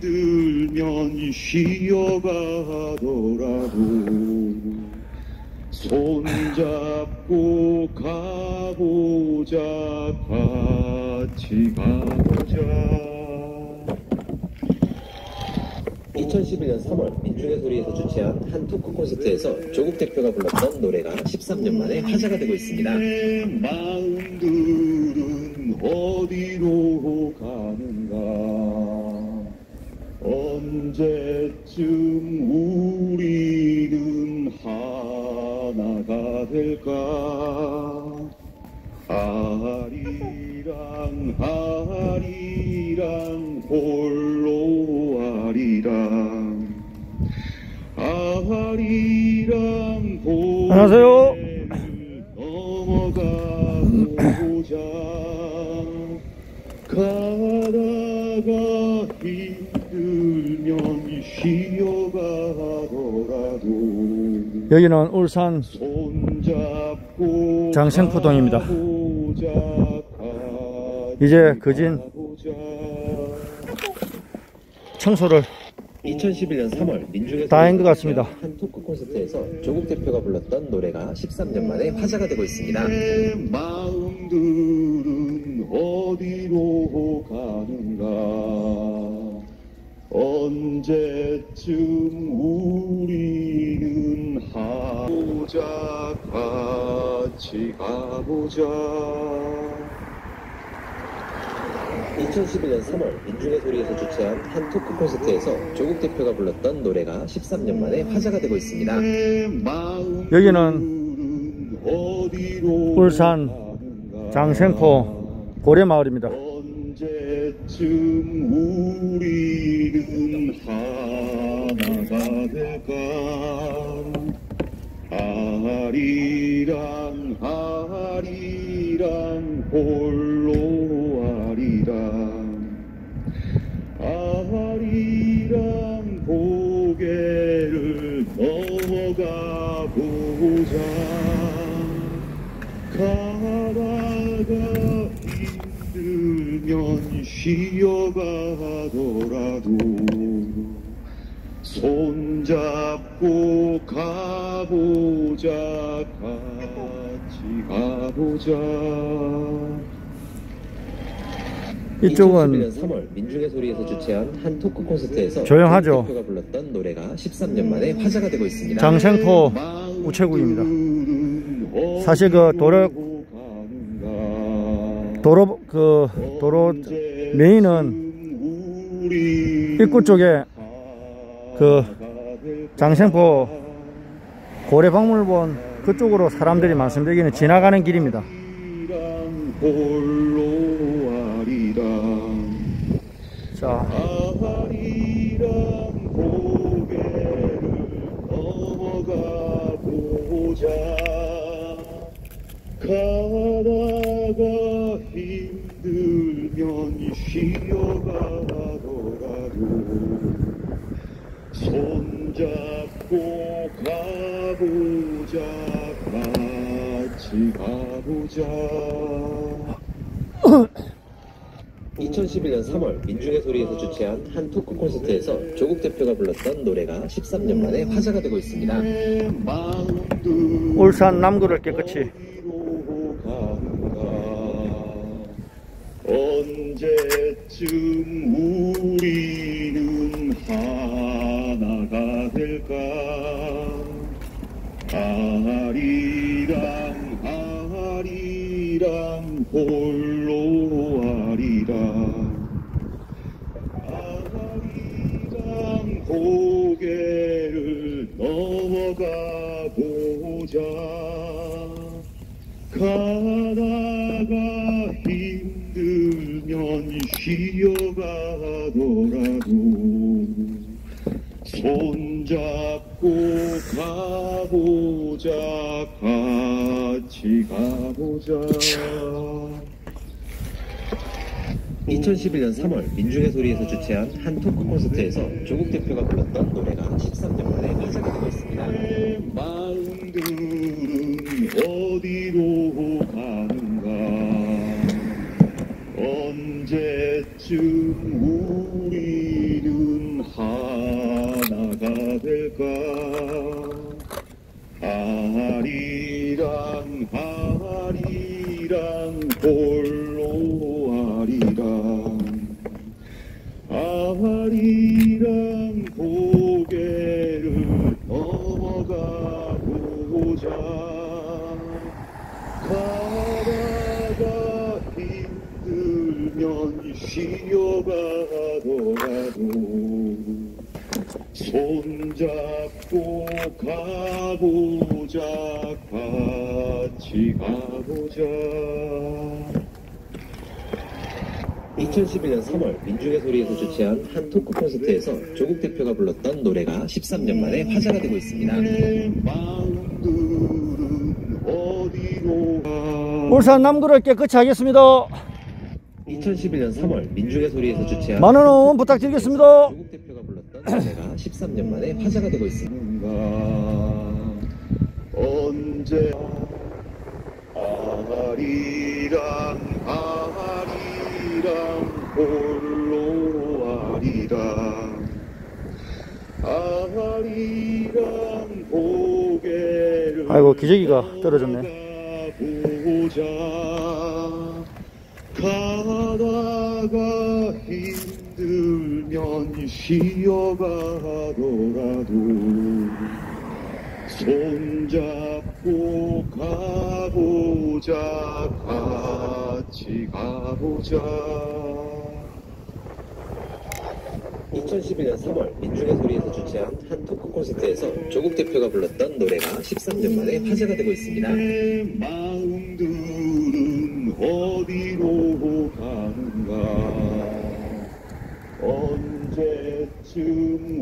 힘들면 쉬어가더라도 손잡고 가보자 같이 가보자 2011년 3월 민중의 소리에서 주최한 한 토크 콘서트에서 조국 대표가 불렀던 노래가 13년 만에 화제가 되고 있습니다. 내 마음들은 어디로 가는가 언제쯤 우리는 하나가 될까? 아리랑 아리랑 홀로 아리랑. 아리랑 안녕하세요. 넘어가 보자. 가다가 쉬어가더라도 여기는 울산 장생포동입니다. 이제 거진 가보자. 청소를 2011년 3월 민중의 다한것 소리에서 같습니다. 한 토크 콘서트에서 조국 대표가 불렀던 노래가 13년 만에 화제가 되고 있습니다. 내 마음들은 어디로 가는가 언제쯤 우리는 하보자 같이 가보자 2011년 3월 민중의 소리에서 주최한 한 토크 콘서트에서 조국 대표가 불렀던 노래가 13년 만에 화제가 되고 있습니다. 여기는 울산 장생포 고래마을입니다. 언제쯤 우리는 하나가 될까? 아리랑 아리랑 홀로 아리랑 아리랑 고개를 넘어가 보자. 가다가 쉬어가더라도 손잡고 가보자 같이 가보자 이쪽은 2011년 3월 민중의 소리에서 주최한 한 토크 콘서트에서 조용하죠. 대표가 불렀던 노래가 13년 만에 화제가 되고 있습니다. 장생포 우체국입니다. 사실 그 도로 도로 그 도로 메인은 입구 쪽에 그 장생포 고래박물관 그쪽으로 사람들이 많습니다. 여기는 지나가는 길입니다. 자, 가다가 힘들 면 쉬어가더라도 손잡고 가보자 같이 가보자 2011년 3월 민중의 소리에서 주최한 한 토크 콘서트에서 조국 대표가 불렀던 노래가 13년 만에 화제가 되고 있습니다. 울산 남구를 깨끗이 어디로 가는가 언제쯤 우리는 하나가 될까? 아리랑 아리랑 홀 손잡고 가보자 같이 가보자 2011년 3월 민중의 소리에서 주최한 한 토크 콘서트에서 조국 대표가 불렀던 노래가 13년 만에 화제가 되고 있습니다. 내 마음들은 어디로 가는가 언제쯤 아리랑 아리랑 홀로 아리랑. 아리랑 고개를 넘어가 보자. 가다가 힘들면 쉬어가더라도 손잡고 가보자 같이 가보자. 2011년 3월 민중의 소리에서 주최한 한 토크 콘서트에서 조국 대표가 불렀던 노래가 13년 만에 화제가 되고 있습니다. 울산 남구를 깨끗이 하겠습니다. 2011년 3월 민중의 소리에서 주최한 많은 응원 부탁드리겠습니다. 조국 대표 가 불렀던 노래가 13년 만에 화제가 되고 있습니다. 언제 아리랑 아리랑 홀로 아리랑 아리랑 고개를 아이고, 기저귀가 떨어졌네. 보자 가다가 힘들면 쉬어가더라도 손잡고 가보자 같이 가보자 2011년 3월 민중의 소리에서 주최한 한 토크 콘서트에서 조국 대표가 불렀던 노래가 13년 만에 화제가 되고 있습니다. 내 마음들은 어디로 가는가 언제쯤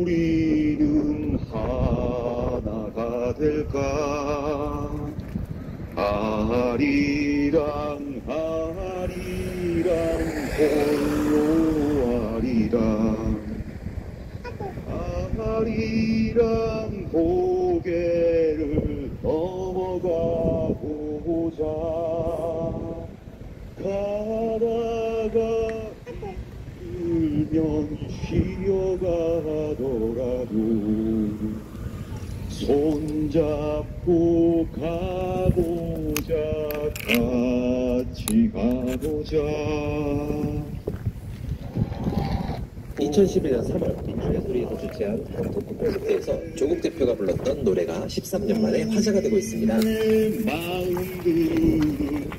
우리는 하나가 될까? 아리랑 아리랑 홀로 아리랑 아리랑 고개를 넘어가 보자. 가다가 힘들면 쉬어가더라도 손잡고 가보자 같이 가보자 2011년 3월 민중의 소리에서 주최한 한 토크 콘서트에서 조국 대표가 불렀던 노래가 13년 만에 화제가 되고 있습니다. 내 마음들은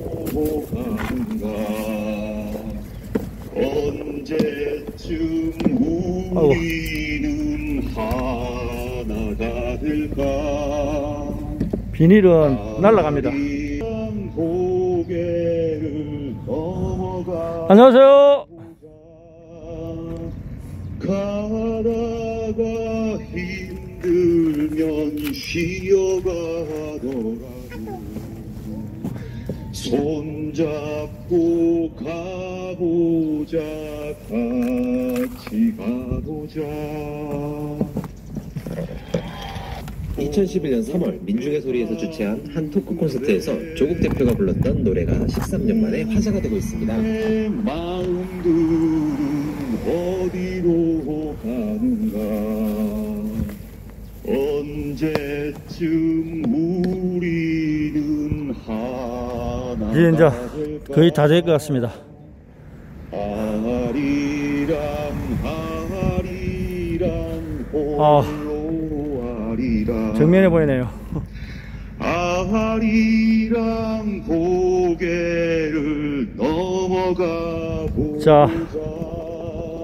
어디로 가는가 언제쯤 우리는 하나가 될까 비닐은 날라갑니다. 안녕하세요. 가다가 힘들면 쉬어가더라도 손잡고 가보자 같 이 가보자. 2011년 3월 민중의 소리에서 주최한 한 토크 콘서트에서 조국 대표가 불렀던 노래가 13년 만에 화제가 되고 있습니다. 마음들은 어디로 가는가? 언제쯤 우리는 하나 이제 거의 다 될 것 같습니다 아리랑 정면에 보이네요. 아리랑 고개를 넘어가 자,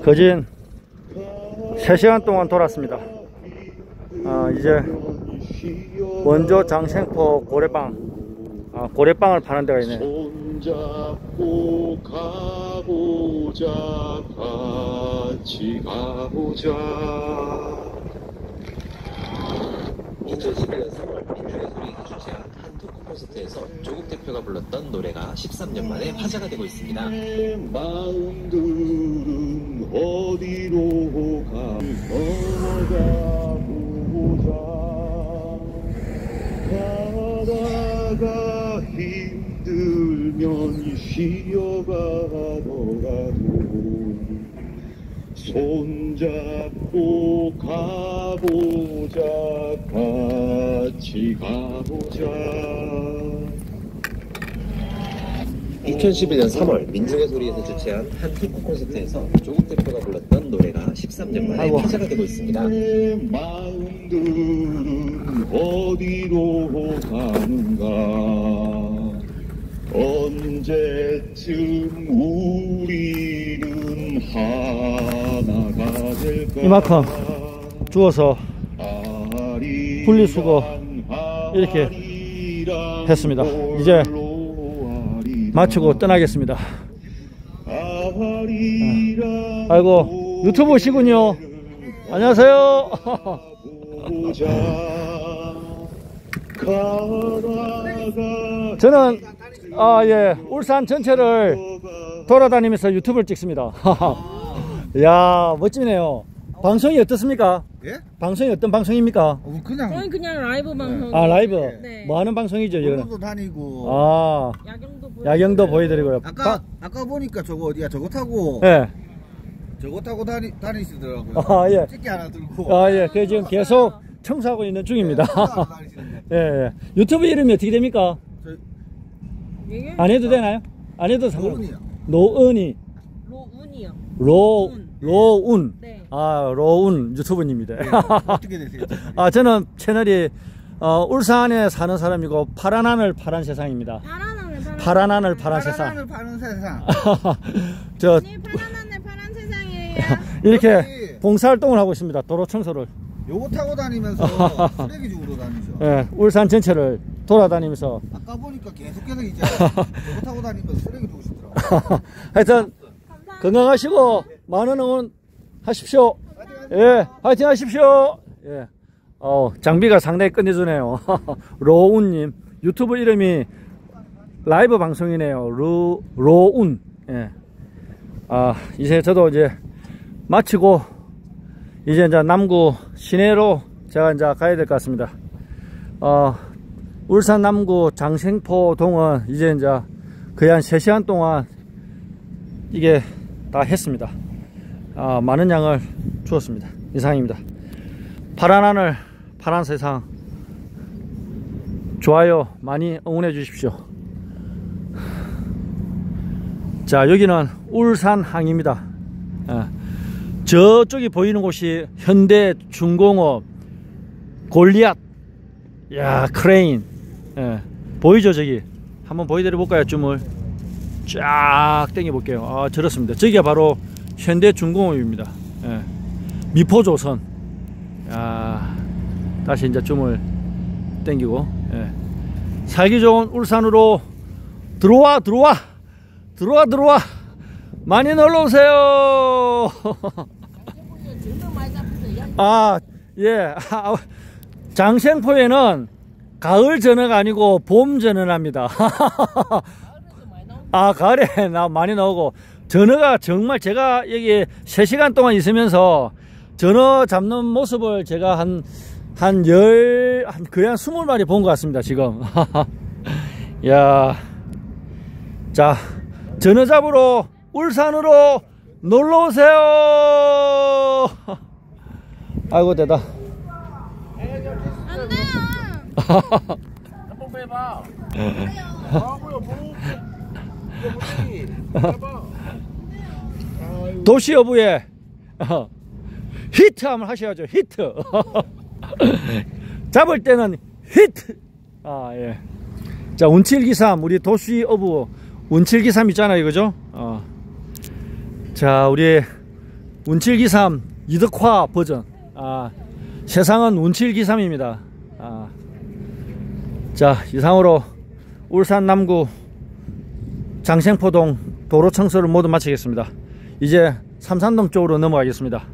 거진 3시간 동안 돌았습니다. 아, 이제 원조 장생포 고래빵 아, 고래빵을 파는 데가 있네요 손잡고 가보자. 같이 가보자. 2011년 3월 민중의 소리에서 주최한 한 토크 콘서트에서 조국 대표가 불렀던 노래가 13년 만에 화제가 되고 있습니다. 내 마음들은 어디로 가? 넘어가 보자. 가다가 힘 들면 쉬어가더라도 손잡고 가보자 같이 가보자 2011년 3월 민중의 소리에서 주최한 한 토크 콘서트에서 조국 대표가 불렀던 노래가 13년 만에. 화제가 되고 있습니다. 내 마음들은 어디로 가는가 언제쯤 우리는 하나가 될까 이만큼 주워서 분리수거 이렇게 했습니다. 이제 마치고 떠나겠습니다. 아이고 유튜브시군요. 안녕하세요. 저는 아 예 울산 전체를 돌아다니면서 유튜브를 찍습니다. 야 멋지네요. 방송이 어떻습니까? 예? 방송이 어떤 방송입니까? 어, 그냥 저희 그냥 라이브 방송. 아 라이브 네. 뭐 하는 방송이죠 이거는? 놀러도 다니고 아 야경도 보여. 야경도 보여드리고요. 아까 아까 보니까 저거 어디야 저거 타고 예. 저거 타고 다니 다니시더라고요. 아, 예. 찍기 하나 들고. 아 예. 그 지금 계속 청소하고 있는 중입니다. 다니시는데. 예, 예. 유튜브 이름이 어떻게 됩니까? 저 안 해도 되나요? 안 해도 상관. 노은이요. 노은이 로운이요. 로 운. 로운. 네. 아 로운 유튜브님입니다. 어떻게 되세요? 아 저는 채널이 어, 울산에 사는 사람이고 파란 하늘 파란 세상입니다. 파란 하늘 파란. 파란 하늘 파란 파란 세상. 하늘 세상. 저 네, 파란 하늘 파란 세상이에요. 이렇게 여기. 봉사활동을 하고 있습니다. 도로 청소를. 요거 타고 다니면서 쓰레기 주우러 다니죠. 예, 울산 전체를 돌아다니면서 아까 보니까 계속해서 이제 저거 타고 다니면서 쓰레기 주우시더라고요. 하여튼 건강하시고 많은 응원 하십시오. 예, 화이팅 하십시오. 예. 어, 장비가 상당히 끝내주네요. 로운님. 유튜브 이름이 라이브 방송이네요. 루, 로운. 예. 아, 이제 저도 이제 마치고 이제 이제 남구 시내로 제가 이제 가야 될 것 같습니다. 어, 울산 남구 장생포 동은 이제 이제 거의 한 3시간 동안 이게 다 했습니다. 아, 많은 양을 주었습니다. 이상입니다. 파란 하늘, 파란 세상. 좋아요 많이 응원해 주십시오. 자, 여기는 울산항입니다. 아, 저쪽이 보이는 곳이 현대 중공업 골리앗. 야, 크레인. 예, 보이죠, 저기? 한번 보여드려 볼까요, 줌을? 쫙 당겨 볼게요. 아, 저렇습니다. 저기가 바로 현대 중공업입니다. 예. 미포조선. 야, 다시 이제 줌을 당기고. 예. 살기 좋은 울산으로 들어와, 들어와, 들어와, 들어와. 많이 놀러 오세요. 아, 예. 아, 장생포에는 가을 전어가 아니고 봄 전어랍니다. 아, 가을에 나 많이 나오고 전어가 정말 제가 여기 3시간 동안 있으면서 전어 잡는 모습을 제가 한, 한 열, 한 거의 한 20마리 본 것 같습니다, 지금. 야 자, 전어 잡으러 울산으로 놀러 오세요! 아이고, 대다. 안 돼요. 도시 여부에 어, 히트 한번 하셔야죠. 히트. 잡을 때는 히트. 아예. 자 운칠기삼. 우리 도시 어부 운칠기삼 있잖아요. 그죠? 어. 자 우리 운칠기삼 이덕화 버전. 아 세상은 운칠기삼입니다. 아. 자 이상으로 울산 남구 장생포동 도로 청소를 모두 마치겠습니다. 이제 삼산동 쪽으로 넘어가겠습니다.